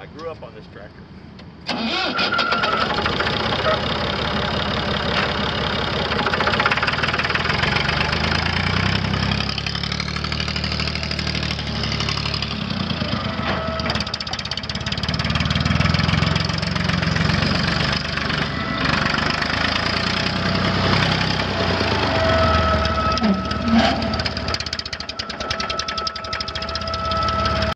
I grew up on this tractor. Uh-huh.